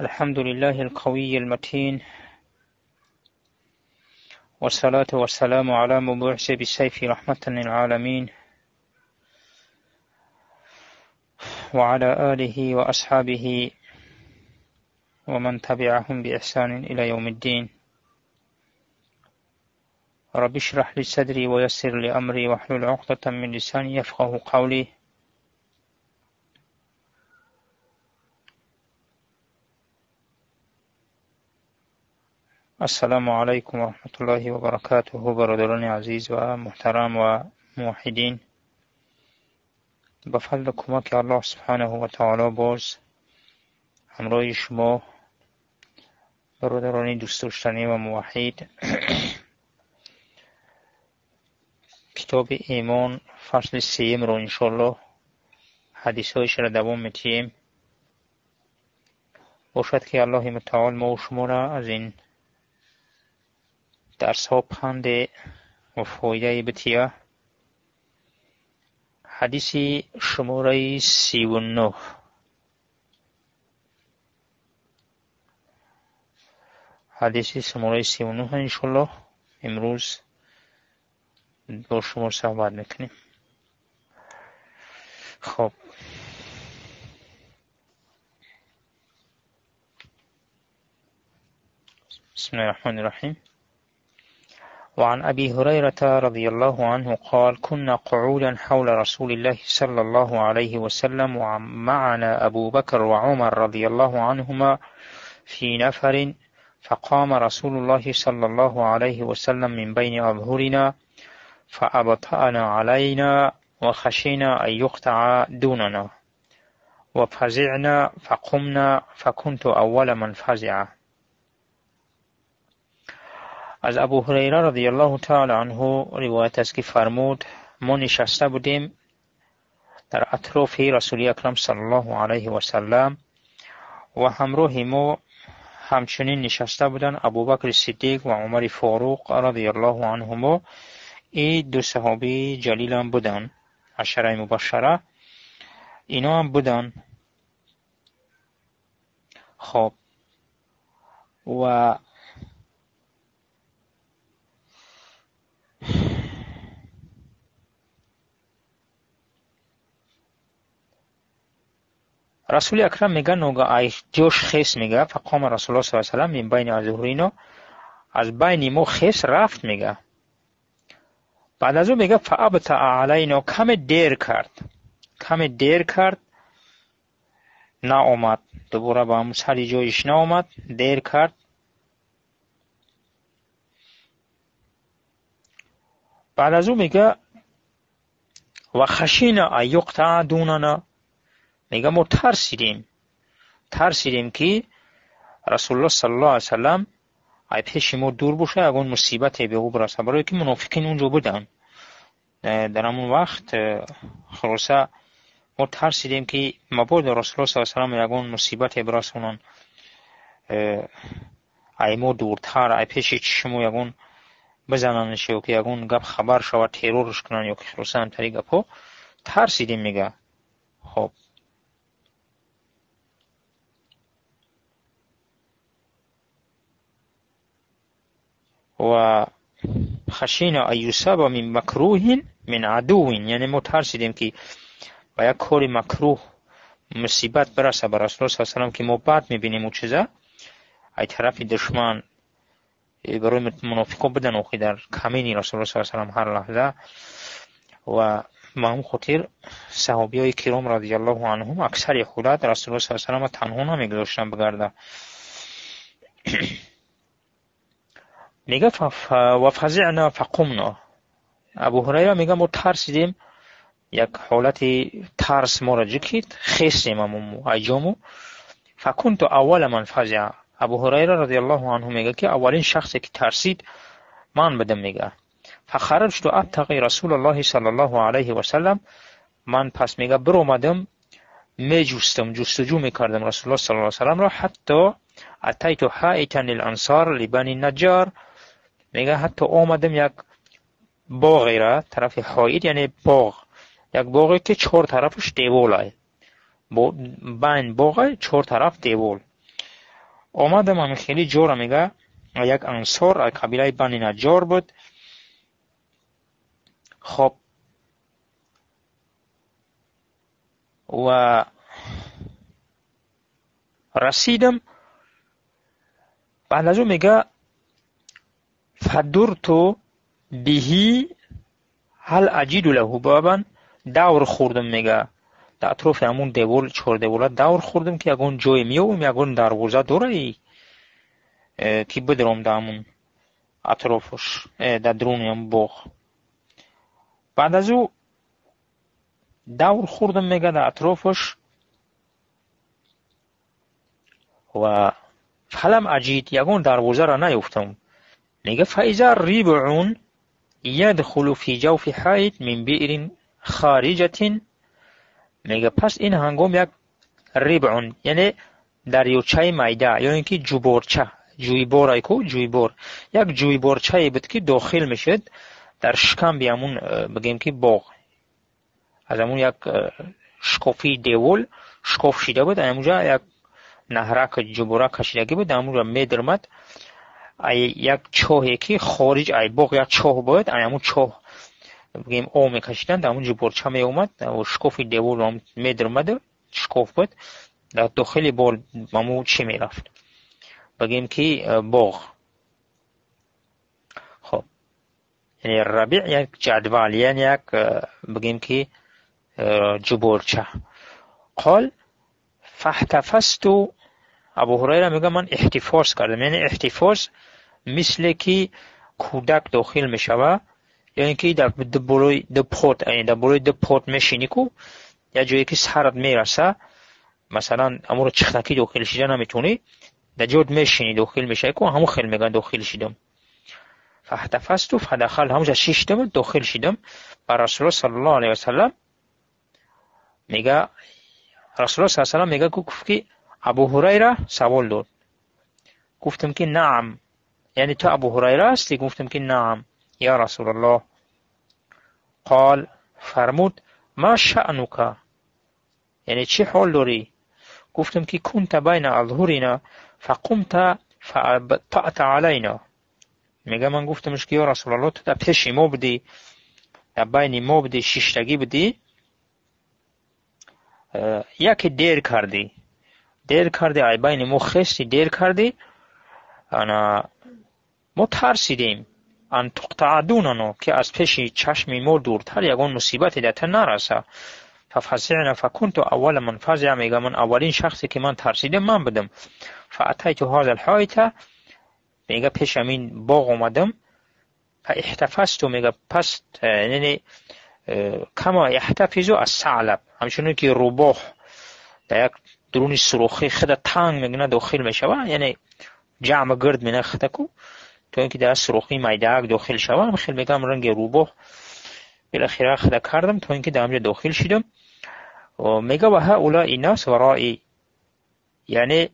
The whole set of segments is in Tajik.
الحمد لله القوي المتين والصلاة والسلام على مبعث بسيف رحمة للعالمين وعلى آله وأصحابه ومن تبعهم بإحسان إلى يوم الدين. رب اشرح لي صدري ويسر لي أمري واحلل عقدة من لساني يفقه قولي. السلام علیکم و رحمت الله و برکاته برادران عزیز و محترم و موحدین به فضل کمک الله سبحانه و تعالی باز همراه شما برادران دوست داشتنی و موحد کتاب ایمان فصل سیم رو انشالله حدیث هایش را دوام میتیم باشد که الله متعال ما و شما را از این درس ها om و فایده بتیا. حدیث شماره سی و شماره حدیث شماره 39 انشالله. امروز با شما صحبت می‌کنیم. خب. بسم الله الرحمن الرحیم. وعن أبي هريرة رضي الله عنه قال كنا قعودا حول رسول الله صلى الله عليه وسلم ومعنا أبو بكر وعمر رضي الله عنهما في نفر فقام رسول الله صلى الله عليه وسلم من بين أظهرنا فأبطأنا علينا وخشينا أن يقطع دوننا وفزعنا فقمنا فكنت أول من فزع. از ابو هریره رضی الله تعالی عنه روایت است که فرمود ما نشسته بودیم در اطراف رسول اکرم صلی الله علیه و سلم و همراه ما همچنین نشسته بودن ابوبکر صدیق و عمر فاروق رضی الله عنهما این دو صحابی جلیل هم بودن عشره مبشره اینا هم بودن خب و расули акрам мега ногаай ҷош хес мега фақома расулло с салам мин байни азуҳрино аз байни мо хес рафт мега баъд аз ӯ мега фаабтаа алайно каме дер кард каме дер кард наомад дубора ба ҳамун сари ҷоиш наомад дер кард баъд аз ӯ мега ва хашина ан юқтаа дунана мега мо тарсидем тарсидем ки расуллоҳ сал ла алih васалам ай пеши мо дур боша ягон мусибате беғуб раса барое ки мунофиқин унҷо буданд дар ҳамон вақт хулоса мо тарсидем ки мабодо расуллоҳ сал салам ягон мусибате бирасонанд ай мо дуртар ай пеши чишмо ягон бизананш ё ки ягон гап хабар шавад террорш кунанд ё ки хулоса ҳамтари гапҳо тарсидем мега. Хоб ва хашина аюсаба мин макрӯҳин мин адувин. Яъне мо тарсидем ки ба як кори макрӯҳ мусибат бираса ба расулулло с салам ки мо бад мебинем у чиза ай тарафи душман барои мунофиқон биданохӣ дар камини расулулло с салам ҳар лаҳза. Ва ба ҳам хотир саҳобиёи киром радиаллоҳу анҳум аксари ҳолат расулулло с салама танҳо намегузоштанд бигарда میگه و فزعنا فقمنا ابو هریره میگه ما ترسیدیم یک حالت ترس ما را جکید خیستیم امو ایجامو فکنت اول من فزع ابو هریره رضی الله عنه میگه که اولین شخصی که ترسید من بدم میگه فخرجت ابتغي رسول الله صلی الله علیه و سلم من پس میگه برومدم میجوستم جستجو میکردم رسول الله صلی الله علیه و سلم را حتی اتیت حائطا للانصار لبنی نجار میگه حتی آمدم یک باغی را طرف حاید یعنی باغ. یک باغی که چهار طرفش دیوال های. بین باغ چهار طرف دیوال. آمدم هم خیلی جور میگه یک انصار از قبیله بنی نجار بود. خب. و رسیدم. بعد از او میگه фадурту биҳи ҳал аҷиду лаҳу бабан давр хӯрдам мега. Дар атрофи ҳамун девор чордевора давр хӯрдам ки ягон ҷое меёбам ягон дарвоза дораи э, ки бидиром дар ҳамун атрофаш э, дар дуруни ҳамун боғ. Баъд аз ӯ давр хӯрдам мега дар атрофаш ва фалам аҷид ягон дарвозаро наёфтам мега фаиза рибун ядхулу фи ҷавфи ҳайт мин биърин хариҷатин мега пас ин ҳангом як рибун яъне дарёчаи майда ё ин ки ҷуборча ҷӯйборай ку ҷӯйбор як ҷӯйборчае буд ки дохил мешуд дар шикамби ҳамун э, бигем ки боғ. Аз ҳамун як э, шкофи девол шкоф шида буд амуҷа як наҳрак ҷубора кашидагӣ буд амуҷа медирмад як чоҳе ки хориҷ ай боғ як чоҳ буд ҳамун чоҳ бигем о мекашиданд ҳамун ҷуборча меомад шкофи девор медирмаду шкоф буд дар дохили бол аму чӣ мерафт? Бигем ки боғ. Хоб. Яъне рабиъ як ҷадвал яъне як бигем ки ҷуборча. Қол фаҳтафасту абу ҳурайра мега ман эҳтифос кардам яъне эҳтифос мисле ки кӯдак дохил мешава ё ин ки дупот дар болои дупот мешинӣ ку як ҷое ки сарат мераса масалан амуро чихтакӣ дохил шида наметавонӣ дар ҷоят мешинӣ дохил мешавӣ ку ҳамун хел мегӯянд дохил шидам. Фаҳтафасту фадахал ҳамуҷа чӣ шидам дохил шидам. Ба расулло сал ллоҳ алайҳи васалам мега расулло сал салам мега гуфт ки абу ҳурайра савол дод. Гуфтам ки наам яъне ту абу ҳурайра ҳастӣ гуфтам ки наам я расулаллоҳ қол фармуд ма шаънука яъне чӣ ҳол дорӣ? Гуфтам ки кунта байна азҳурина фақумта фаабтаъта алайна мега ман гуфтамш ки ё расулаллоҳ ту дар пеши мо будӣ дар байни мо будӣ шиштагӣ будӣ? Э, яке дер кардӣ дер кардӣ? Ай байни мо хести дер кардӣ? Ана мо тарсидем. Ан туқтаъдунано ки аз пеши чашми мо дуртар ягон мусибате дар та нараса. Фафазина факунту аввала ман фазиа мега ман аввалин шахсе ки ман тарсидем ман будам. Фаатайту ҳаза лҳойта мега пеш амин боғ омадам. Фаихтафасту мега пас яъне кама яҳтафизу ассалаб ҳамчунон ки рӯбоҳ дар як дуруни сурухи хида танг мегина дохил мешава яъне ҷамъ гирд менахидаку то ин ки дар сурухи майдаак дохил шавам хел мегам ранги рӯбоҳ. Билахира хада кардам то ин ки дар ҳамҷа дохил шидам. Мега ва ҳаулаи нас варои яъне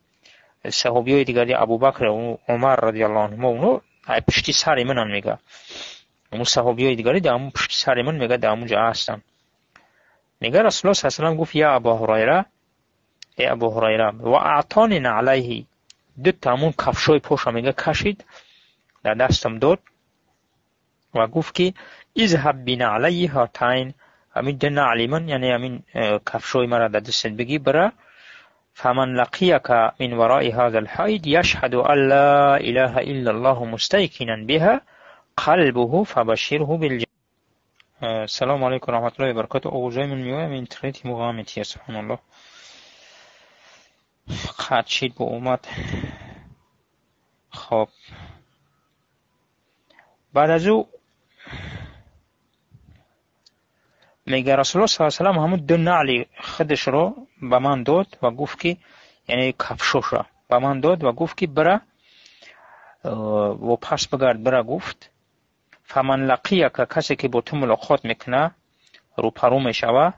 саҳобиҳои дигари абубакр умар радиаллоҳ анҳумо уно пишти сари манан мега. Ҳамун саҳобиҳои дигари дар ҳамун пишти сари ман мега дар ҳамун ҷо ҳастанд. Мега расуллоҳ са салам гуфт я абу ҳурайра э абу ҳурайра ва аътони налайҳи дута ҳамун кафшои поша мега кашид дар дастам дод ва гуфт ки изҳаб биналайи ҳатайн ҳамин ду наъли ман яъне ҳамин э, кафшои маро дар дастат бигир бира فمن لقيك من وراء هذا الحيد يشهد أن لا إله إلا الله مستيقنا بها قلبه فبشره بالجنة السلام عليكم ورحمة الله وبركاته أوزاي من ميوه من انترنت مغامتي سبحان الله قد شد بأمات خب بعد از او میگه رسول الله صلی الله علیه و همون دو نعلی خودش رو به من داد و گفت که یعنی کفشوش رو به من داد و گفت که بره و پس بگرد بره گفت فمن لقیه که کسی که با تو ملاقات میکنه رو پرو میشوه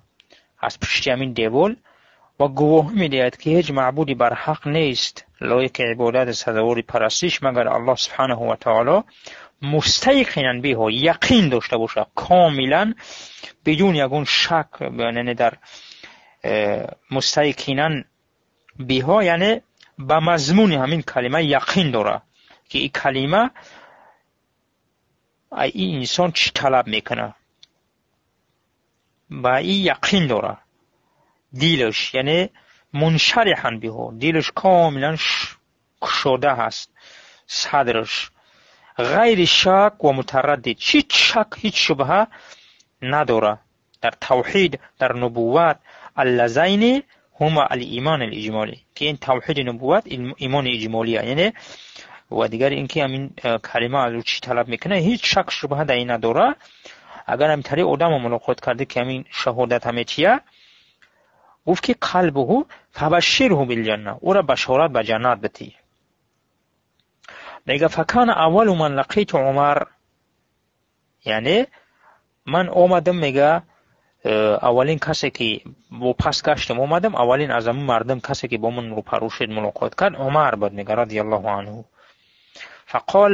از پشتی همین دیوال و گواه می‌دهد که هیچ معبودی بر حق نیست. لایق عبادت صدوری پرستیش مگر الله سبحانه و تعالی مستیقینا به یقین داشته باشه. کاملا بدون یگون شک یعنی در به بها یعنی به مضمون همین کلمه یقین داره که این کلمه ای انسان چی طلب می‌کنه؟ با این یقین داره. Биҳо дилаш комилан кушода ҳаст садраш ғайри шак ва мутараддид ҳеҷ шак ҳеҷ шубҳа надора дар тавҳид дар нубувват аллазайни ҳума алимон алиҷмолӣ ки ин тавҳиди нубувват имони иҷмолӣ яъне ва дигар ин ки ҳамин э, калима аз ӯ чӣ талаб мекунад ҳеҷ шак шубҳа дар ин надора агар ҳамин тариқ одамо мулоқот карда ки ҳамин шаҳодат ҳаме чия гуфт ки қалбуҳу фабашширҳу билҷанна ӯра башорат ба ҷаннат битӣ мега факана аввалу ман лақиту умар яъне ман омадам мега аввалин касе ки бо пас гаштем омадам аввалин аз ҳамин мардам касе ки бо ман рӯпарӯ шуд мулоқот кард умар буд мега радиаллоҳу анҳу фақол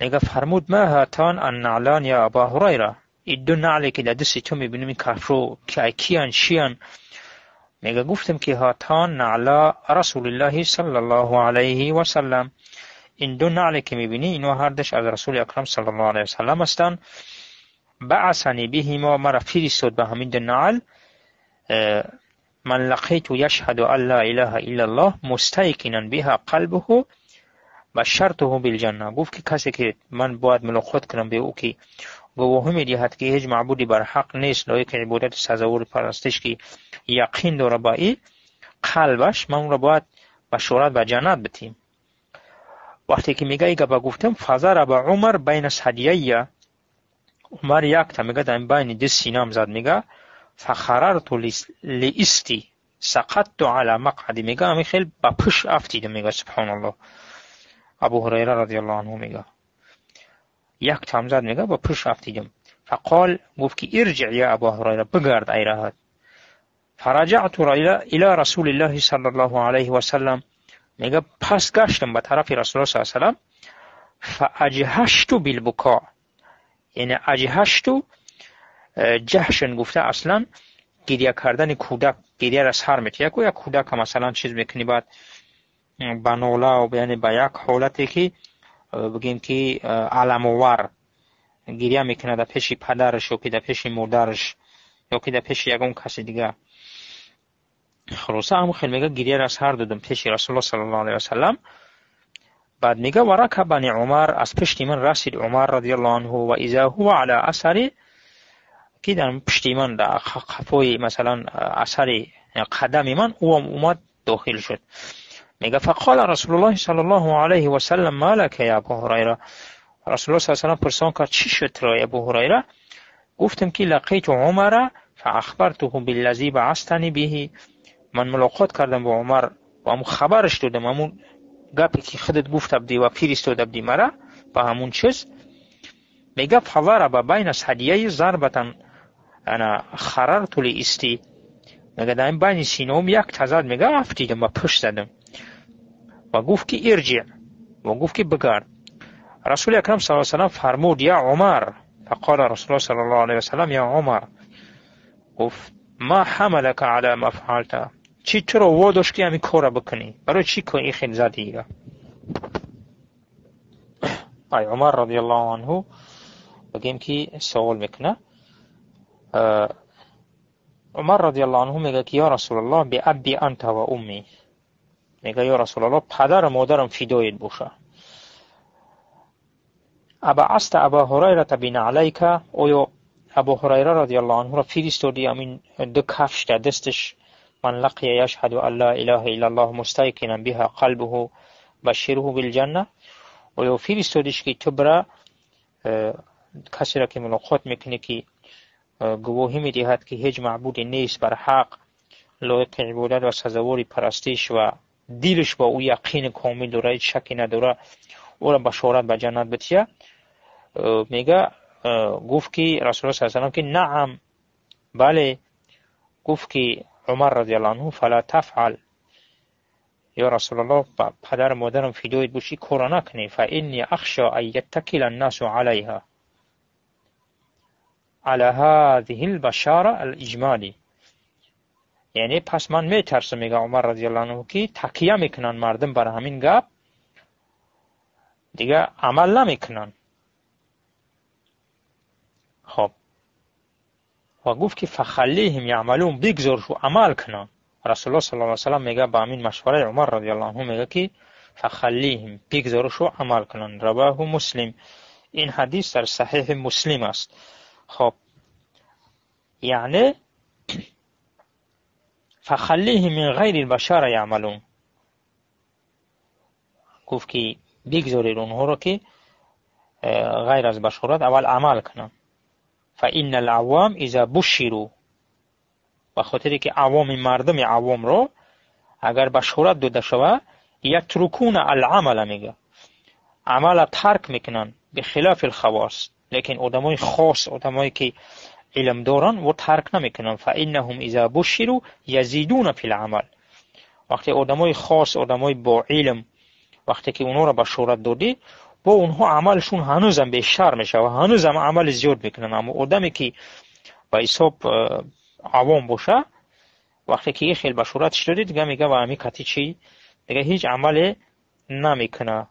мега фармуд ма ҳатан анналан я аба ҳурайра ин ду наъле ки дар дасти ту мебинем ин кафру киян чиян мега гуфтам ки ҳатан наъла расулиллаҳи саллаллоҳу алайҳи васалам. Ин ду наъле ки мебинӣ инҳо ҳардаш аз расули акрам саллаллоҳу алайҳи васалам ҳастанд. Баъасани биҳимо мара фиристод ба ҳамин ду наъл ман лақиту яшҳаду ан ла илаҳа иллаллоҳ мустайқинан биҳа қалбуҳу башартуҳу билҷанна гуфт ки касе ки ман бояд мулоқот кунам бе ӯ ки гувоҳӣ медиҳад ки ҳеҷ маъбуди барҳақ нест лоиқи ибодати сазавури парастиш ки яқин дора ба и қалбаш ман ӯро бояд башорат ба ҷаннат битим вақте ки мега и гапа гуфтам фазараба умар байна садияя умар якта мега дар байни ду синам зад мега фахарарту лиисти сақатту ала мақъади мега ами хел ба пӯш афтидам мега субҳаналлоҳ абу ҳурайра радиаллоҳу анҳу мега як тамзад мега ба пӯш рафтидем фақол гуфт ки ирҷи я абу ҳурайра бигард ай раҳат фараҷату ила расулиллаҳи саллаллоҳу алайҳи васалам мега пас гаштам ба тарафи расулло са салам фааҷҳашту билбуко яъне аҷҳашту э, ҷаҳшн гуфта аслан гирья кардани кӯдак гирьяра сар метия ку як кӯдака масалан чиз мекунӣ баъд ба нола яъне ба як ҳолате ки бигем ки аламовар. Гирья мекунад дар пеши падараш ё ки дар пеши модараш ё ки дар пеши ягон каси дигар хулоса ҳамн хел мега гирьяра сар додам пеши расулло сал ла алайи васалам баъд мега варака бани умар аз пишти ман расид умар радиаллоҳу анҳу ва иза ҳува ала асари ки дар пишти ман дар қафои масалан асари қадами ман ӯам омад дохил шуд میگه فقال رسول الله صلی الله علیه و سلم مالک یا ابو هریره رسول الله صلی الله علیه و پرسان کرد چی شد تو ابو هریره گفتم که لقیت عمر فاخبرته بالذی بعثتنی به من ملاقات کردم با عمر و همون خبرش دادم همون گپی که خودت گفت ابدی و پیرستاد ابدی مرا با همون چیز میگه فضرب بین هدیه ضربتا انا خررت استی میگه در این بین سینوم یک تزاد میگه افتیدم و پشت زدم و گفت که ارجع و گفت که بگرد رسول اکرم صلی الله علیه و فرمود یا عمر فقال رسول الله صلی الله علیه و سلم یا عمر گفت ما حملك على ما فعلت چی تو رو واداش که همین کار بکنی برای چی که این خیلی زدی ای عمر رضی الله عنه بگیم که سوال میکنه عمر رضی الله عنه میگه که یا رسول الله به ابی انت و امی میگه یا رسول الله پدر و مادرم فدایت باشه ابا است ابا هریره بین علیک او ابو هریره رضی الله عنه را فرستادی امین دو کفش در دستش من لقی یشهد ان لا اله الا الله مستيقنا بها قلبه بشره بالجنه و یا فرستادش که تو برا کسی را که ملاقات میکنه که گواهی میدهد که هیچ معبودی نیست بر حق لایق عبادت و سزاوار پرستش و дилш ба ӯ яқини комил дора ҳеҷ шаки надора ӯро башорат ба ҷаннат бития э, мега э, гуфт ки расул с салам ки наам бале гуфт ки умар разиалло анҳу фала тафъал ё расулаллоҳ ба падару модарам фидоит бошӣ кора накунӣ фа инни ахшо ан яттакила аннасу алайҳа ала ҳазиҳи лбашара алиҷмалӣ яъне пас ман метарсам мега умар разиаллоу анҳу ки тақия мекунанд мардум бар ҳамин гап. Дига амал намекунанд. Хоб. Ва гуфт ки фахаллиҳим яъмалун бигзоршу амал кунанд расулулло сал ла салам мега ба ҳамин машвараи умар разиаллоу анҳу мега ки фахаллиҳим бигзоршу амал кунанд раваҳу муслим. Ин ҳадис дар саҳиҳи муслим аст. Хоб. Яъне مسلم است خب یعنی فخلیهم من غیر البشر یعملون گفت که بگذارید اونها رو که غیر از بشارت اول عمل کنن فإن العوام اذا بشروا به خاطری که عوام مردم عوام رو اگر بشارت داده شود یترکون العمل میگه عمل ترک میکنن به خلاف الخواص لیکن آدمای خاص آدمایی که علم دارن و ترک نمی‌کنن فانهم اذا بشروا یزیدون فی العمل وقتی آدمای خاص آدمای با علم وقتی که اونها را بشارت دادی با اونها عملشون هنوزم بیشتر میشه و هنوزم عمل زیاد می‌کنن اما آدمی که با حساب عوام باشه وقتی که یه خیلی بشورتش دادی دیگه میگه و همی کتی چی دیگه هیچ عمل نمی‌کنه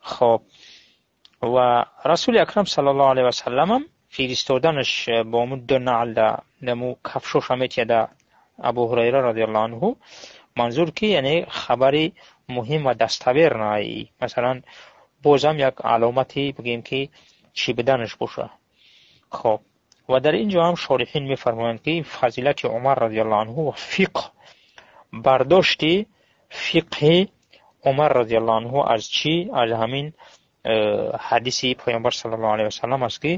خب و رسول اکرم صلی الله علیه و سلم фиристоданаш э, бо аму ду наъл да даму кафшоша метия да абу ҳурайра радиаллоҳ анҳу манзур ки яъне хабари муҳим ва даставер наи масалан бозам як аломати бигем ки чӣ буданаш боша. Хоб. Ва дар ин ҷо ҳам шориҳин мефармоянд ки фазилати умар радиаллоҳ анҳу ва фиқҳ бардошти фиқҳи умар радиаллоҳ анҳу аз чӣ? Аз ҳамин э, ҳадиси паёмбар саллаллоҳу алайҳи васалам аст ки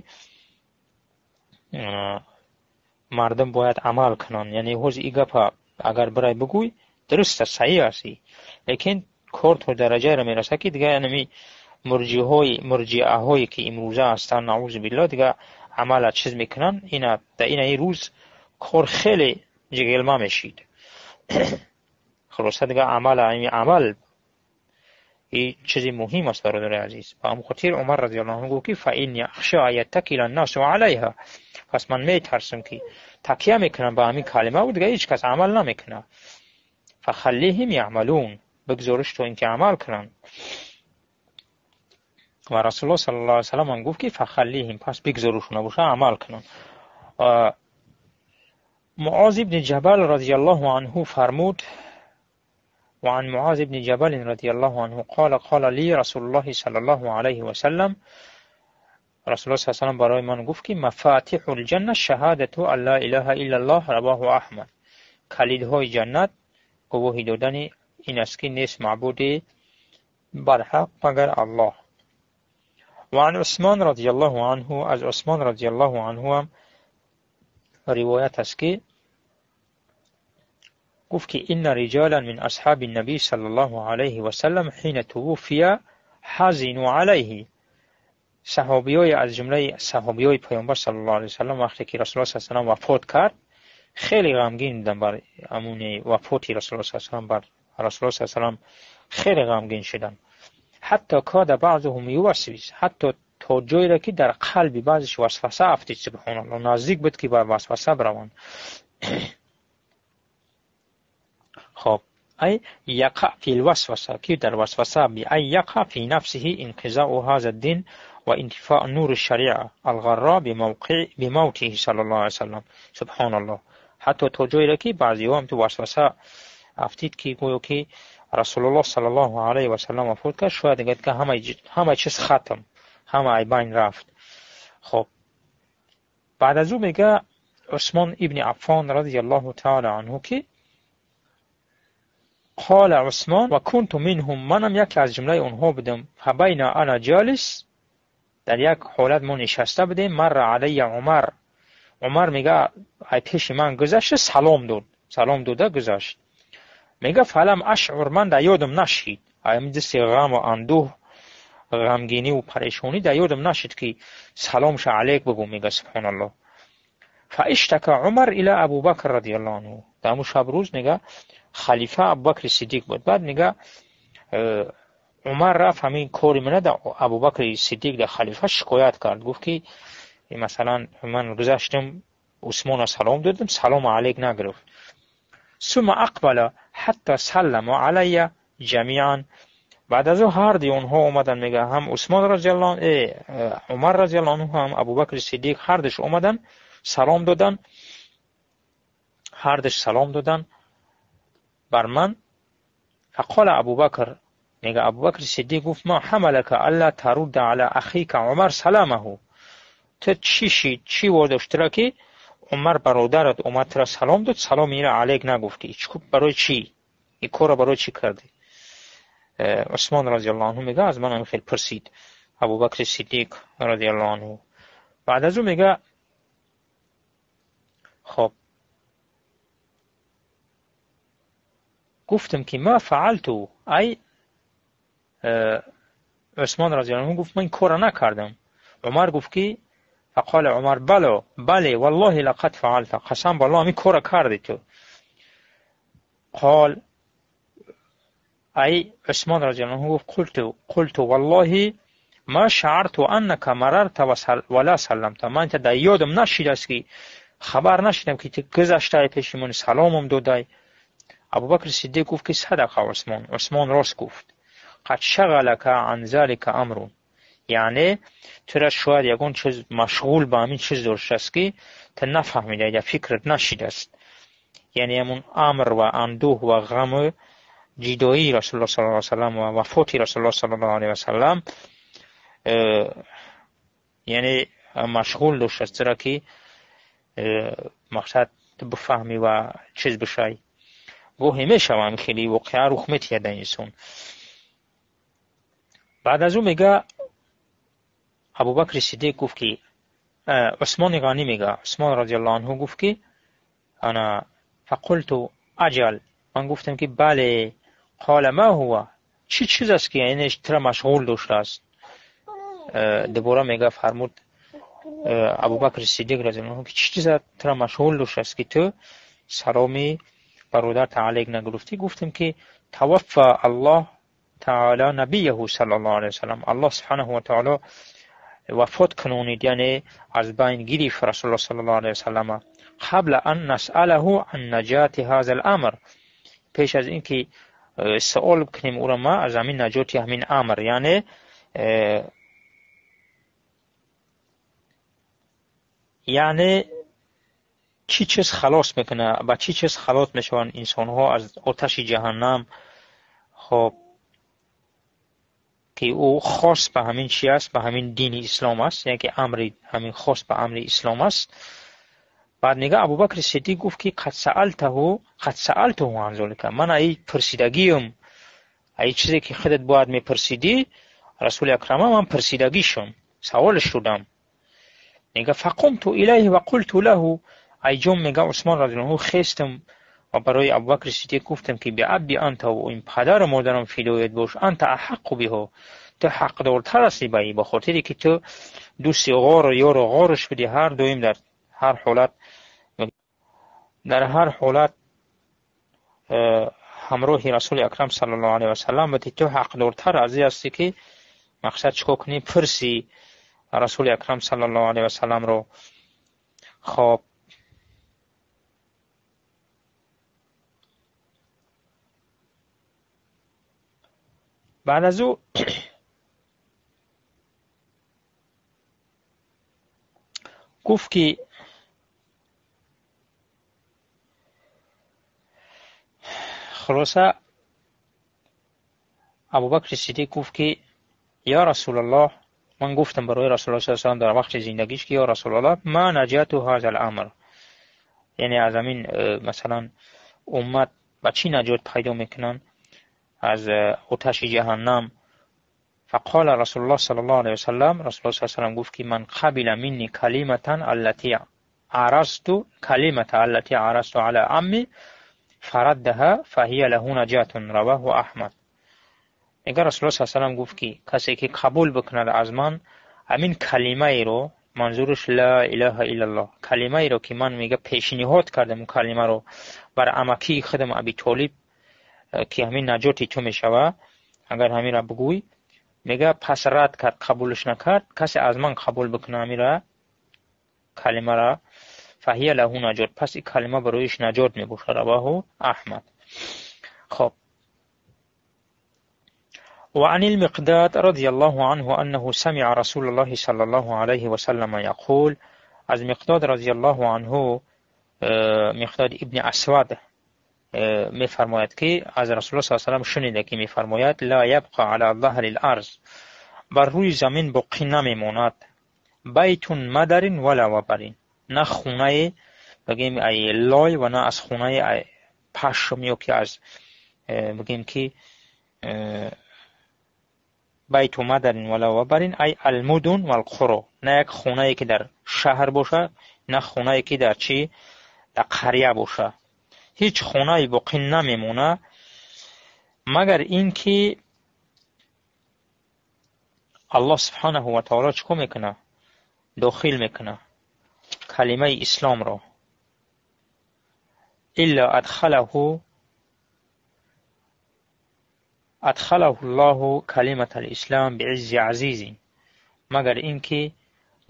مردم باید عمل کنن. یعنی هوز ای گپ اگر برای بگوی درست صحیح هستی. لیکن کار تو درجه را می‌رسه که دیگه یعنی مرجعه های مرجعه هایی که امروزه هستن نعوذ بالله دیگه عمل چیز می‌کنن. اینا در این ای روز کار خیلی جگلما میشید. خلاصه دیگه عمل عمل и чизи муҳим аст бародари азиз. Ба ҳамн хотир умар разиаллоҳу анҳу гуфт ки фаинни ахша яттакила ннасу алайҳа пас ман метарсам ки такья мекунам ба ҳамин калимаву дига ҳеҷ кас амал намекунад фахаллиҳим яъмалун бигзориш то ин ки амал кунанд ва расулулло сал ла салам ам гуфт ки фахаллиҳим пас бигзорушона буша амал кунанд муоз ибни ҷабал разиаллоҳу анҳу фармуд وعن معاذ بن جبل رضي الله عنه قال قال لي رسول الله صلى الله عليه وسلم رسول الله صلی الله علیه و برای من گفت که مفاتیح الجنة شهادت لا اله الا الله رواه احمد. کلیدهای جنت گواهی دادن این است که نیست معبود برحق مگر الله. و عن عثمان رضی الله عنه از عثمان رضی الله عنه هم روایت است که گفت که این رجالا من اصحاب النبی صلی الله علیه و سلم حین توفی حزنوا علیه صحابی های از جمله صحابی های پیامبر صلی الله علیه و سلم وقتی که رسول الله صلی الله علیه و وفات کرد خیلی غمگین بودن بر امون وفات رسول الله صلی الله علیه و بر رسول الله صلی الله علیه و خیلی غمگین شدن حتی کاد بعضهم یوسوس حتی تا جایی را که در قلب بعضش وسوسه افتید سبحان الله نزدیک بود که بر ай яқа фи лвасваса ки дар васваса би ай яқа фи нафсиҳи инқизау ҳаза дин ва интифоъ нури шариа алғарро бимавтиҳи сал ллоу алайhi васалам субҳаналлоҳ. Ҳатто то ҷоеро ки баъзиҳо ҳамту васваса афтид ки гӯё ки расулуллоҳ сал ллоҳу алайҳи васалам вафот кард шояд гӯяд ки ҳама чиз хатм ҳама айбайн рафт. Хоб. Баъд аз ӯ мега усмон ибни аффон разияллоҳу таала анҳу ки قال عثمان و کنت منهم منم یکی از جمله اونها بودم فبین انا جالس در یک حالت ما نشسته بودیم مر علی عمر عمر میگه ای پیش من گذشت سلام داد سلام داده گذشت میگه فلم اشعر من در یادم نشید ایم دست غم و اندوه غمگینی و پریشانی در یادم نشید که سلامش علیک بگو میگه سبحان الله فاشتکا عمر الى ابو بکر رضی الله عنه در همون شب روز میگه халифа абубакри сиддиқ буд. Баъд мега э, умар рафт ҳамин кори мана да абубакри сиддиқ да халифа шикоят кард. Гуфт ки «Э, масалан ман гузаштам усмона салом додам салому алайк нагирифт сума ақбала ҳатто салламу алайя ҷамиан баъд аз ӯ ҳарди онҳо омадан мега ҳам усмон разиалло э, э умар разиалло анҳу ҳам абубакри сиддиқ ҳардуш омадан салом додан ҳардуш салом додан. بر من؟ فقال ابوبکر میگه ابوبکر صدیق گفت ما حملک الا ترد علی اخیک عمر سلامه. تو چی شید چی ورداشت را که عمر برادرت اومد را سلام داد؟ سلام ایره علیک نگفتی. برای چی؟ این کار برای چی کردی؟ عثمان رضی الله عنه میگه از من هم خیلی پرسید. ابوبکر صدیق رضی الله عنه. بعد از او میگه خب гуфтем ки ма фаъалту ай э, усмон разиаллоу гуфт ман кора накардам. Умар гуфт ки фақола умар бало бале валлоҳи лақад фаъалта қасам ба аллоҳ ҳамин кора кардӣ ту? Қол ай усмон разиаллоу гуфт қулту қулту валлоҳи ма шаарту аннака марарта вала салламта ман та дар ёдам нашидааст ки хабар нашидам ки ту гузаштаи пеши ман саломам додай абубакр сиддиқ гуфт ки садақа усмон усмон рост гуфт. Қад шағалака ан залика амрун яъне тура шояд ягон чиз машғул ба ҳамин чиз доштааст ки ту нафаҳмидаи дар фикрат нашидааст. Яъне ҳамун амр ва андӯҳ ва ғаму ҷидоии расулло сал ла салам ва вафоти расулло сал лlahu алайи васалам э, яъне э, машғул доштааст зеро ки э, мақсад ту бифаҳмӣ ва чиз бишай. داشته است چرا که مقصد بفهمی و رخ میتید انسان بعد از او میگه ابوبکر صدیق گفت که عثمان غانی میگه عثمان رضی الله عنه گفت که انا فقلت اجل. من گفتم که بله قال ما هو. چی چیز است که اینش تر مشغول داشته است؟ دوباره میگه فرمود ابوبکر صدیق رضی الله عنه که چی چیز تر مشغول داشته است که تو سلامی برادر تعلیق نگرفتی گفتم که توفى الله تعالی نبیه صلی الله علیه وسلم الله سبحانه و تعالی وفات کنونید یعنی از بین گرفت رسول الله صلی الله علیه وسلم قبل ان نسأله عن نجات هذا الامر پیش از اینکه سوال بکنیم او را ما از همین نجات همین امر یعنی یعنی чӣ чиз халос мекуна ба чӣ чиз халос мешаванд инсонҳо аз оташи ҷаҳаннам? Хоб ки ӯ хос ба ҳамин чӣ аст? Ба ҳамин дини ислом аст? Яке амри ҳамин хос ба амри ислом аст? Баъд нигоҳ абубакри сиддиқ гуфт ки қад саалтаҳу қад саалтаҳу ан золика? Ман аи пирсидагием аи чизе ки худат бояд мепирсидӣ расули акрама ман пирсидагӣ шум саволаш шудам нига фақумту илайҳи ва қулту лаҳу айҷом мега усмон разиаллоҳу хестем ва барои абубакри сидиқ гуфтем ки биабби анта ва ин падару модарам филоят бош анта аҳаққу биҳо ту ҳақдортар ҳастӣ ба и ба хотире ки ту дӯсти ғору ёру ғору шудӣ ҳар доим дар ҳар ҳолат дар ҳар ҳолат э, ҳамроҳи расули акрам сал ллоу алайи васалам вати ту ҳақдортар аз и ҳастӣ ки мақсад чӣ кор кунӣ пирси расули акрам сал ллоу алайи васаламро хоб بعد از او گفت که خلاصه ابوبکر صدیق گفت که یا رسول الله من گفتم برای رسول الله صلی الله علیه و در وقت زندگیش که یا رسول الله ما نجات هذا الامر. یعنی از همین مثلا امت با چی نجات پیدا می‌کنن؟ از آتش جهنم فقال رسول الله صلی الله علیه وسلم رسول الله صلی الله علیه گفت که من قبل منی کلمتا التي عرضت کلمه التي عرضت على عمي فردها فهي له نجات رواه احمد اگر رسول الله صلی الله علیه گفت که کسی که قبول بکند از من همین کلمه ای رو منظورش لا اله الا الله کلمه ای رو که من میگه پیشنهاد کردم کلمه رو بر امکی خودم ابی طالب که همین نجاتی تو میشوه اگر همین را بگوی میگه پس رد کرد قبولش نکرد کسی از من قبول بکنه همین را کلمه را فهي له نجات پس این کلمه برایش نجات می باشه رواه احمد خب وعن المقداد رضي الله عنه أنه سمع رسول الله صلى الله عليه وسلم يقول از مقداد رضی الله عنه مقداد ابن اسود Э, мефармояд ки аз расулулло с салам шунида ки мефармояд ла ябқа ала ظаҳри ларз бар рӯи замин боқӣ намемонад байтун мадарин вала вабарин на хунае бигем ай лой ва на аз хунае пашм ё ки аз э, бигем ки э, байту мадарин вала вабарин ай алмудун валқуро на як хунае ки дар шаҳр боша на хунае ки дар чи дар қарья боша ҳеҷ хонае боқӣ намемона магар ин ки аллоҳ субҳанаҳу ватаоло чӣ кор мекуна дохил мекуна калимаи исломро. Илла адхалаҳу адхалаҳу ллоҳу калиматал ислам бииззи азизин. Магар ин ки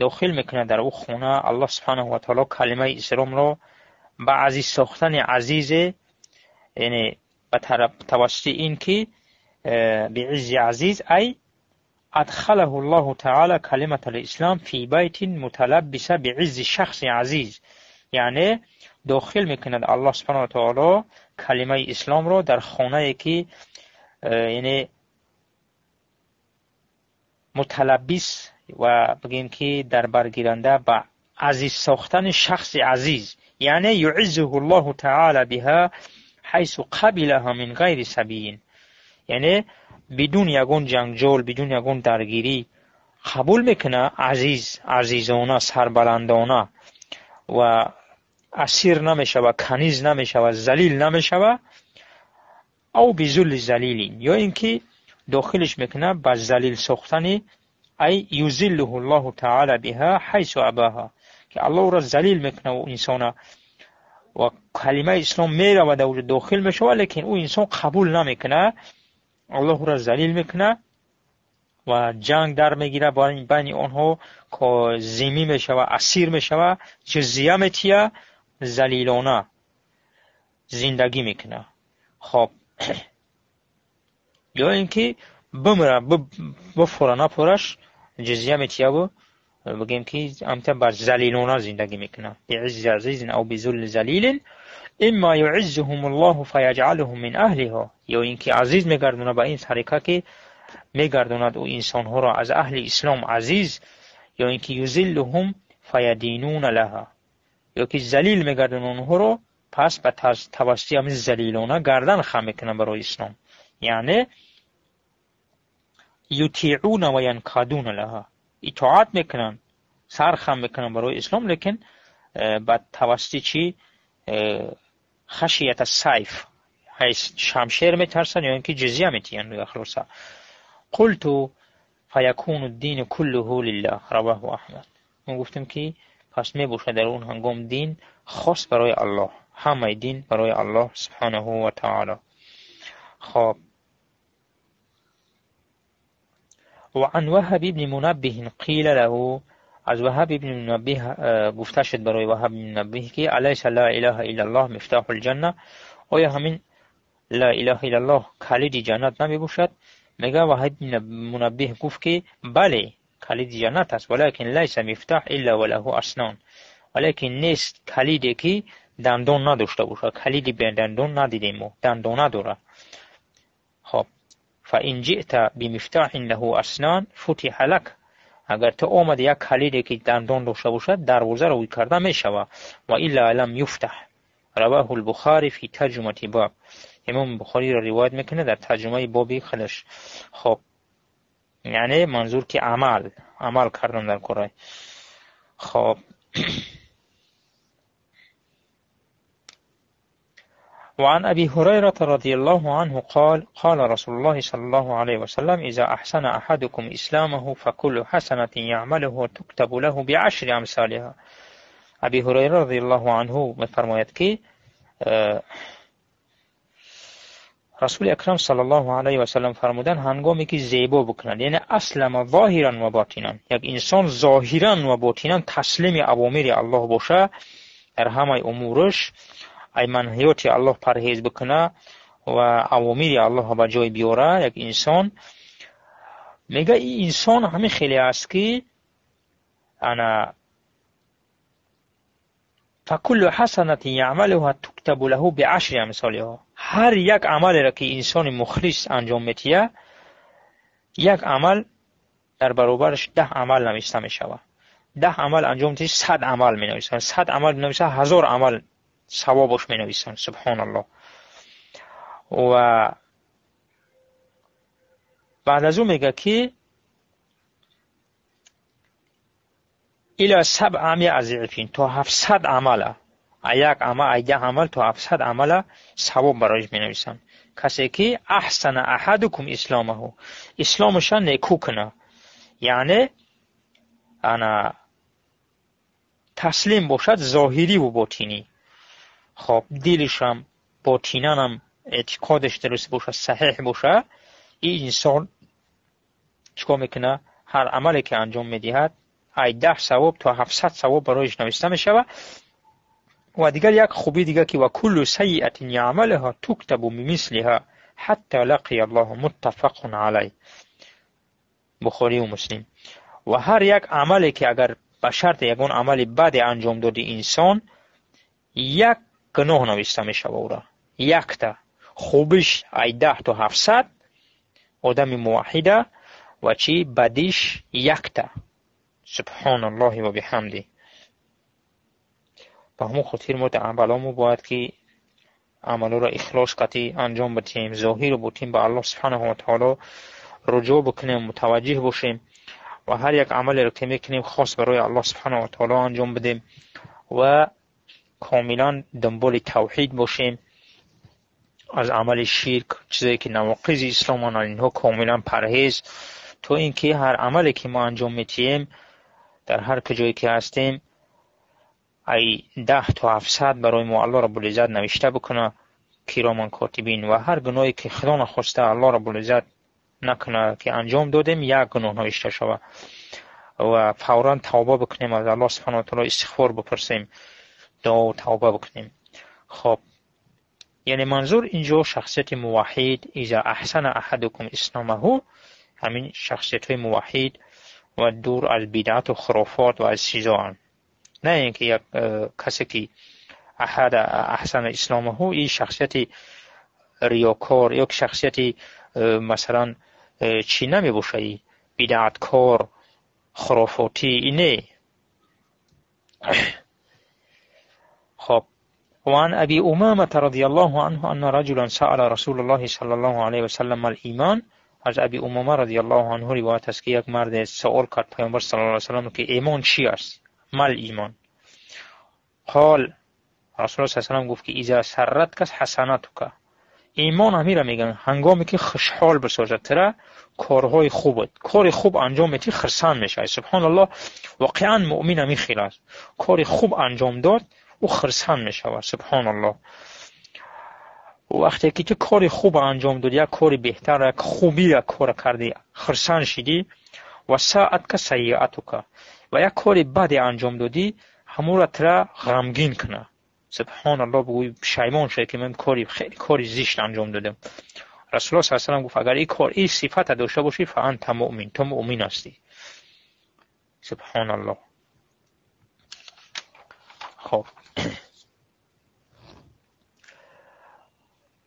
дохил мекуна дар ӯ хона аллоҳ субҳанаҳу ватаоло калимаи исломро به عزیز ساختن عزیز یعنی به توسط اینکه بعز عزیز ای ادخله الله تعالی کلمت الاسلام فی بیت متلبسه بعز شخص عزیز. یعنی داخل می‌کند الله سبحانه و تعالی کلمه اسلام را در خانه که یعنی متلبس و بگیم که در برگیرنده به عزیز ساختن شخص عزیز. یعنی یعزه الله تعالی بها حیث قبلها من غیر سبیین یعنی بدون یگون جنگجول بدون یگون درگیری قبول میکنه عزیز عزیزانه سربلندانه و اسیر نمیشوه کنیز نمیشوه زلیل نمیشوه او بزل زلیلین یا اینکه داخلش میکنه با زلیل ساختن ای یزله الله تعالی بها حیث اباها که الله را زلیل می‌کنه و انسان و کلمه اسلام میره و داخل می‌شوه لیکن او انسان قبول نمی‌کنه. الله را زلیل می‌کنه و جنگ در می‌گیره بین آنها که زیمی می‌شوه اسیر می‌شوه جزیه میتیه زلیلانه زندگی می‌کنه. خب یا اینکه بمره بفوره نپورش جزیه میتیه و بگیم که امتا بر زلیلانه زندگی میکنه بعز عزیز او بذل زلیل اما یعزهم الله فیجعلهم من اهلها یا اینکه عزیز میگردونه با این طریقه که میگردوند او انسان ها را از اهل اسلام عزیز یا اینکه یذلهم فیدینون لها یا که ذلیل میگردونه اونها را پس به توسط همین ذلیلانه گردن خم میکنه برای اسلام یعنی یطیعون و ینقادون لها اطاعت میکنن سر خم میکنن برای اسلام لیکن به توسط چی خشیت سیف شمشیر میترسن یا اینکه جزیه میتین روی خلوصا قلتو فیکون الدین کله لله رواه احمد من گفتم که پس می باشه در اون هنگام دین خاص برای الله همه دین برای الله سبحانه و تعالی خب وعن وهب بن منبه قيل له از وهب ابن منبه گفته شد برای وهب بن منبه که علیس لا اله الا الله مفتاح الجنه آیا همین لا اله الا الله کلید جنت نمی باشد میگه وهب بن منبه گفت که بله کلید جنت است ولیکن لیس مفتاح الا وله اسنان ولیکن نیست کلیدی که دندان نداشته باشه کلید به دندان ندیدیم دندان نداره خب فان جئت بمفتاح له اسنان فتح لك اگر تو آمد یک کلیدی که دندان داشته باشد دروازه روی کرده می شود و الا لم یفتح رواه البخاری فی ترجمه باب امام بخاری را روایت میکنه در ترجمه بابی خودش خب یعنی منظور که عمل عمل کردن در وعن أبي هريرة رضي الله عنه قال قال رسول الله صلى الله عليه وسلم إذا أحسن أحدكم إسلامه فكل حسنة يعمله تكتب له بعشر أمثالها. أبي هريرة رضي الله عنه مفرماید که رسول اکرم صلی الله علیه و سلم فرمودن هنگامی که زیبا بکنند یعنی اصلا ظاهرا و باطنا یک انسان ظاهرا و باطنا تسلیم اوامر الله باشه در همه امورش ҳамаи умураш ай манҳиёти аллоҳ парҳез бикуна ва авомири аллоҳро ба ҷой биёра як инсон мега ин инсон ҳамин хеле аст ки ана факуллу ҳасанатин яъмалуҳа туктабу лаҳу биашри амсолиҳо ҳар як амалеро ки инсони мухлис анҷом метия як амал дар баробараш даҳ амал нависта мешавад даҳ амал анҷом дии сад амал менависанд сад амал менависанд ҳазор амал савобаш менависанд субҳоналлоҳ ва баъд аз ӯ мега ки ила сабъамиа зифин то ҳафтсад амала як амал даҳ амал то ҳафтсад амала савоб барояш менависанд касе ки аҳсана аҳадукум исломаҳу исломаша некӯ куна яъне ана таслим бошад зоҳириву ботинӣ хоб дилишам ботинанам эътиқодаш дуруст боша саҳеҳ боша ин инсон чӣ кор мекуна ҳар амале ки анҷом медиҳад ай даҳ савоб то ҳафтсад савоб барояш нависта мешавад ва дигар як хубӣ дигар ки ва куллу сайиатин яъмалуҳа туктабу бимислиҳа ҳатто лақия аллоҳу муттафақун алай бухорию муслим ва ҳар як амале ки агар ба шарти ягон амали баде анҷом доди инсон як гуноҳ нависта мешава ура якта хубиш ай даҳ то ҳафтсад одами муваҳида ва чи бадиш якта субҳоналлоҳи ва биҳамди ба ҳамон хотир мо дар амаломо бояд ки амалоро ихлос қатӣ анҷом битем зоҳиру бутин ба аллоҳ субҳанаҳу ватаоло руҷӯъ бикунем мутаваҷҷиҳ бошем ва ҳар як амалеро ки мекунем хос барои аллоҳ субҳанаҳу ватаоло анҷом бидем ва комилан дунболи тавҳид бошем аз амали ширк чизое ки навоқизи исломан инҳо комилан парҳез то ин ки ҳар амале ки мо анҷом метиҳем дар ҳар куҷое ки ҳастем ай даҳ то ҳафтсад барои мо аллоҳ рабулиззат навишта бикуна кироман котибин ва ҳар гуноҳе ки худо нахоста аллоҳ рабулиззат накуна ки анҷом додем як гуноҳ навишта шавад ва фавран тавба бикунем аз аллоҳ субҳана ватаоло истиғфор бипурсем дуо тавба бикунем. Хоб. Яъне манзур инҷо шахсияти муваҳид иза аҳсана аҳадукум исломаҳу ҳамин шахсиятҳои муваҳид ва дур аз бидаату хурофот ва аз чизоанд на ин ки як э, касе ки аҳада аҳсана исломаҳу ин шахсияти риёкор ё шахсияти э, масалан э, чӣ намебоша и бидааткор хурофотӣ ине хоб وعن أبي أمامة رضي الله عنه أن رجلا سأل رسول الله صلى الله عليه وسلم الإيمان از ابی امامه رضی الله عنه روایت است که یک مرد سوال کرد پیامبر صلی الله علیه و سلم که ایمان چی است مل ایمان قال رسول الله صلی الله علیه و گفت که اذا سرت کس حسناتک ایمان همیره میگن هنگامی که خوشحال بسازد ترا کارهای خوبت کار خوب انجام میتی خرسان میشه سبحان الله واقعا مؤمن همی خیلی است کار خوب انجام داد او خرسان می شود سبحان الله وقتی که تو کار خوب انجام دادی یا کار بهتر یک خوبی یا کار کردی خرسان شدی. و ساعت که سیعتو که و یک کار بدی انجام دادی همورت را غمگین کنه. سبحان الله بگوی شیمان شد که من کاری خیلی کاری زیشت انجام دادم. رسول الله صلی الله علیه وسلم گفت اگر این کار این صفت داشته باشی فانت مؤمن تو مؤمن هستی. سبحان الله خب.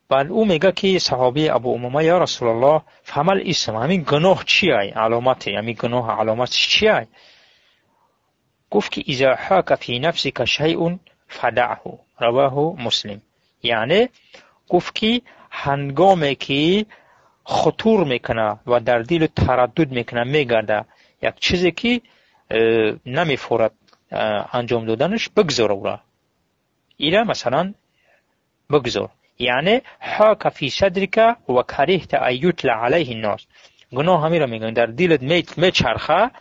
بعد او میگه که صحابی ابو امامه یا رسول الله فهمل اسم همین گناه چی ای علامت همین گناه علامت چی ای گفت که اذا حاک فی نفسك شیء فدعه رواه مسلم یعنی گفت که هنگامی که خطور میکنه و در دل تردد میکنه میگرده یک چیزی که نمیفورد انجام دادنش بگذار او را ایره مثلا بگذار یعنی حاک فی صدرک و کریهت ایوتلا علیه الناس. گناه همی را میگن در دلت میچرخه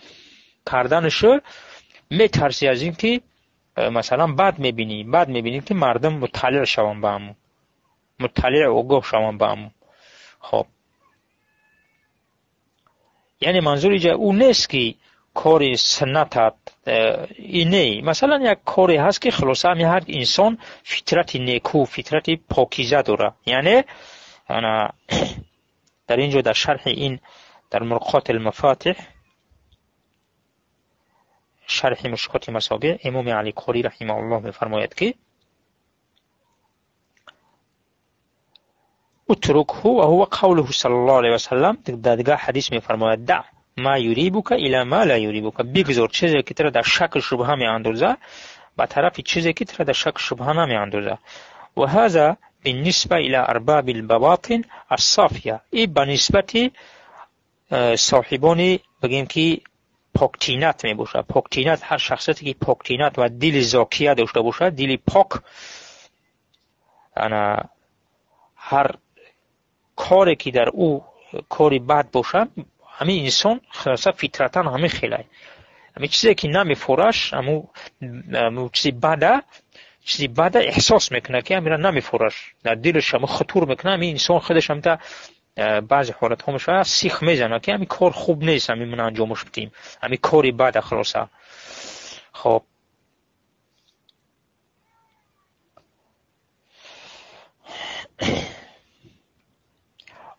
کردنشو میترسی از اینکه مثلا بد می‌بینی. بد می‌بینی که مردم مطلع شوان به همون. مطلع و گوه شوان به همون. خب. یعنی منظور اینجا او نیست که کاری سنتت اینه مثلا یک کاری هست که خلاصه همی هر انسان فطرت نیکو فطرت پاکیزه داره. یعنی در اینجا در شرح این در مرقات المفاتح شرح مشکات مسابع امام علی قاری رحمه الله میفرماید که اتركه وهو قوله صلى الله عليه وسلم دیگه حدیث میفرماید دع. ма юрибука ила ма ла юрибука. Бигзор чизе ки тира дар шаку шубҳа меандоза ба тарафи чизе ки тира дар шаку шубҳа намеандоза ва ҳаза бинисба ила арбаби лбаватин ассофия и ба нисбати э, соҳибони бигем ки поктинат мебошад. Поктинат ҳар шахсияте ки поктинат ва дили зокия дошта бошад дили пок. Ана ҳар коре ки дар ӯ э, кори бад бошад ҳамин инсон хулоса фитратан ҳамин хелай. Ҳамин чизе ки намефураш аму чизи бада чизи бада эҳсос мекуна ки амира намефураш дар дилаш ҳаму хатур мекуна ҳамин инсон худаш ҳамта э, баъзе ҳолатҳо мешавад сих мезана ки ҳамин кор хуб нест ҳамин ман анҷомош бидиҳем ҳамин кори бада хулоса. Хоб. Yeah.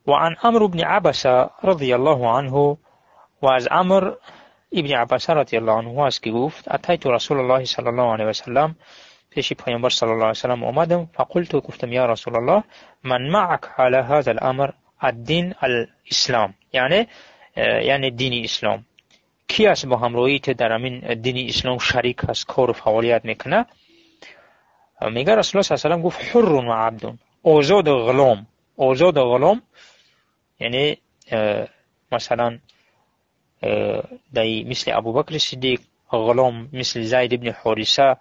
وعن عمرو بن عبسة رضي الله عنه وعز عمر ابن عبسة رضي الله عنه از که گفت اتیت رسول الله صلی الله علیه وسلم پیش پیامبر صلی الله علیه وسلم اومدم فقلت گفتم یا رسول الله من معك على هذا الامر الدین الاسلام یعنی یعنی دین اسلام کی است با همراهیت در همین دین اسلام شریک است کار و فعالیت میکنه میگه رسول الله صلی الله علیه و گفت حر و عبد آزاد غلام آزاد غلام یعنی مثلا دای مثل ابوبکر صدیق غلام مثل زید ابن حارثه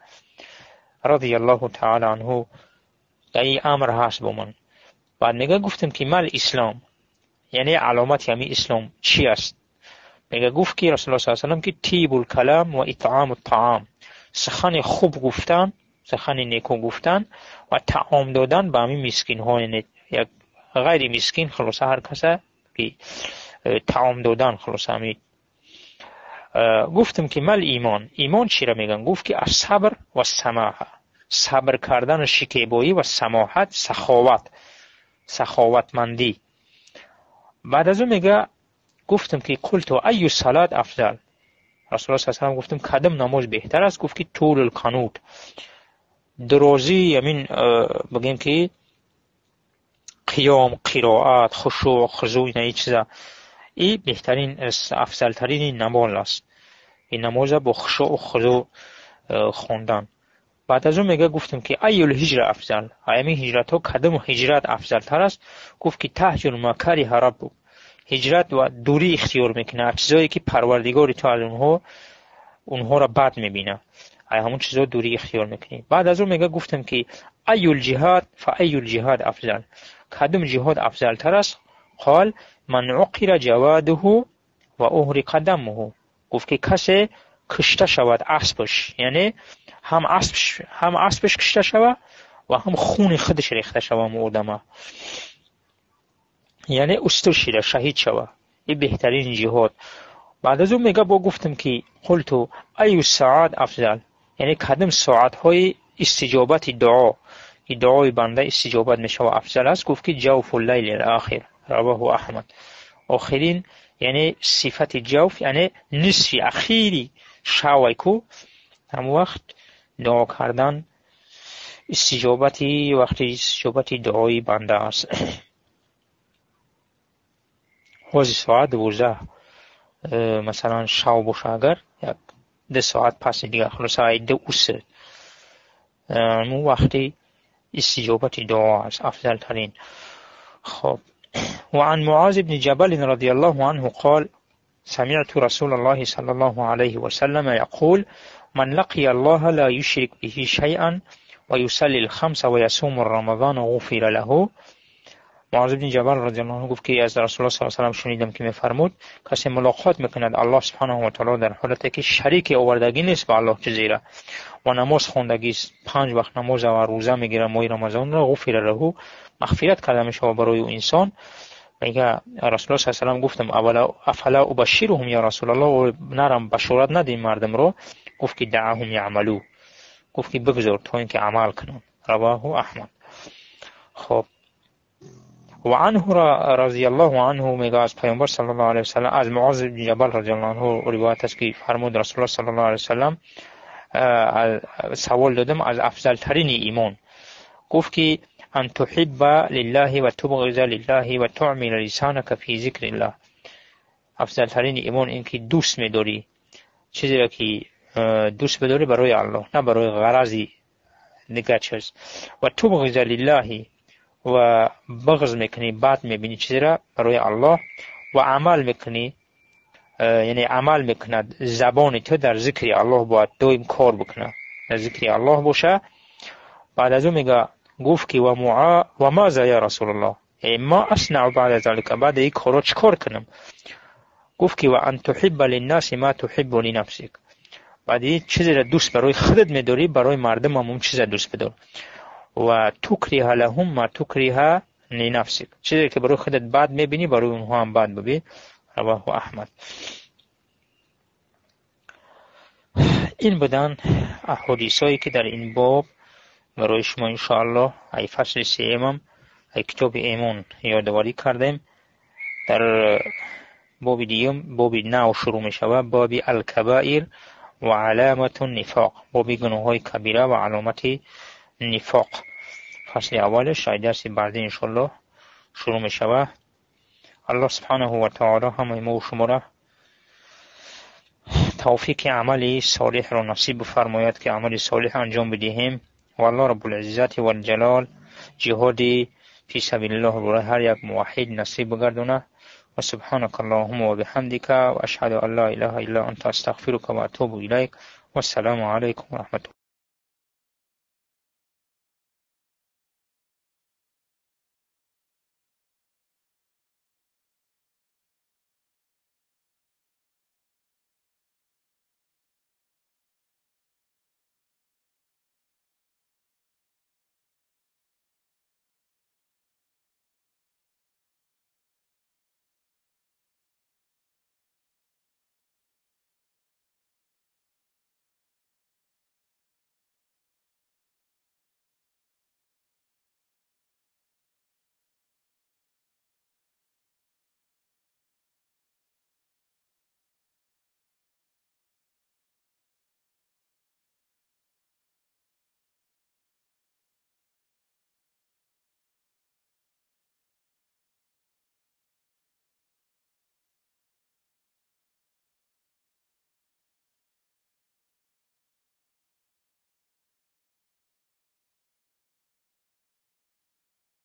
رضی الله تعالی عنه دای امر هست با من بعد میگه گفتم که مال اسلام یعنی علامت یعنی اسلام چی است میگه گفت که رسول الله صلی الله علیه و که تیب الکلام و اطعام الطعام سخن خوب گفتن سخن نیکو گفتن و تعام دادن به همین مسکین ها یعنی یک غیر مسکین خلاصه هر کسه که تعام دادن خلاصه همین. گفتم که مل ایمان. ایمان چی را میگن؟ گفت که از صبر و سماحه صبر کردن شکیبایی و سماحت سخاوت سخاوتمندی. بعد از اون میگه گفتم که قلت ایو صلات افضل. رسول الله صلی الله گفتم کدام نماز بهتر است؟ گفت که طول القنوت. درازی یمین بگیم که قیام قرائت خشوع خضوع این چیزا. این بهترین افضل ترین نماز است. این نماز با خشوع و خضوع خوندن. بعد از اون میگه گفتم که ایول هجر افضل. ایمی هجرت ها کدام هجرت افضل تر است؟ گفت که تهجر مکری حرب بود هجرت و دوری اختیار می‌کنه. چیزایی که پروردگار تو از اونها اونها را بد می‌بینه. ای همون چیزا دوری اختیار می‌کنی. بعد از اون میگه گفتم که ایول جهاد فایول جهاد افضل. кадом ҷиҳод афзалтар аст? Қол ман уқира ҷавадуҳу ва уҳриқа дамуҳу гуфт ки касе кушта шавад аспаш яъне ҳам аспш ҳам аспаш кушта шава ва ҳам хуни худаш рехта шава ам одама яъне устур шида шаҳид шава. И беҳтарин ҷиҳод. Баъд аз он мега бо гуфтам ки қулту аю саат афзал яъне кадом соатҳои истиҷобати дуо иддаои банда истиҷобат мешавад. Афзал аст гуфт ки ҷавфу лайлил ахир раваҳу аҳмад. Охирин яъне сифати ҷавф яъне нисфи ахири шавай ку ҳамун вақт дуо кардан истиҷобати вақти истиҷобати дуои банда аст. Ҳозир соат дувоздаҳ э, масалан шав боша агар як ду соат паси дигар хулоса айда уср. Э, ҳамун вақти اوسه مو وقتی استجابت دعا است أفضل ترین خب. وعن معاذ بن جبل رضي الله عنه قال سمعت رسول الله صلى الله عليه وسلم يقول من لقي الله لا يشرك به شيئا ويصلي الخمس ويصوم رمضان غفر له معاذ بن جبل رضی الله عنه گفت که از رسول الله صلی الله علیه و شنیدم که میفرمود کسی ملاقات می‌کند الله سبحانه و تعالی در حالتی که شریک آوردگی نیست به الله جزیره و نماز خوندگی پنج وقت نماز و روزه می‌گیره ماه رمضان را غفر له. مغفرت کرده میشه برای او انسان. میگه رسول الله صلی الله علیه و گفتم اولا افلا ابشرهم یا رسول الله؟ نرم بشارت ندیم مردم رو گفت که دعهم یعملو. گفت که بگذار تا اینکه عمل کنن رواه احمد. خب و عنه رضی الله عنه میگه از پیامبر صلی الله علیه و سلم از معاذ بن جبل رضی الله عنه روایت است که فرمود رسول الله صلی الله علیه و سلم سوال دادم از افضل ترین ایمان گفت که ان تحب لله و تبغض لله و تعمل لسانك فی ذکر الله افضل ترین ایمان این که دوست میداری چیزی را که دوست بداری برای الله نه برای غرضی دیگر چیز و تبغض لله و بغض میکنی بعد میبینی چیزی را برای الله و عمل میکنی یعنی عمل میکند زبان تو در ذکر الله باید دویم کار بکنه در ذکر الله باشه بعد از اون میگه گفت که و, معا و ماذا یا رسول الله ما اصنع بعد از ذلك بعد این کارا چکار کنم گفت که و ان تحب للناس ما تحب لنفسك بعد این چیزی را دوست برای خودت میداری برای مردم هم اون چیز دوست بدار ва тукриҳа лаҳум ма тукриҳа линафсик чизе ки барои худат бад мебинӣ барои онҳо ҳам бад бубин раваҳу аҳмад. Ин буданд ҳодисае ки дар ин боб барои шумо иншоаллоҳ ай фасли сеюмам ай китоби эмон ёдоварӣ кардем дар боби диюм боби нав шурӯъ мешавад боби алкабаир ва аламату нифоқ боби гуноҳҳои кабира ва аломати و علامت نفاق فصل اولش ای درس بعدی انشاءالله شروع می شود الله سبحانه و تعالی همه ما و شما را توفیق عمل صالح را نصیب بفرماید که عمل صالح انجام بدهیم و الله رب العزت و الجلال جهادی فی سبیل الله برای هر یک موحد نصیب بگردونه و سبحانك اللهم و بحمدك و اشهد ان لا اله الا انت استغفرك و اتوب الیک و السلام علیکم و رحمت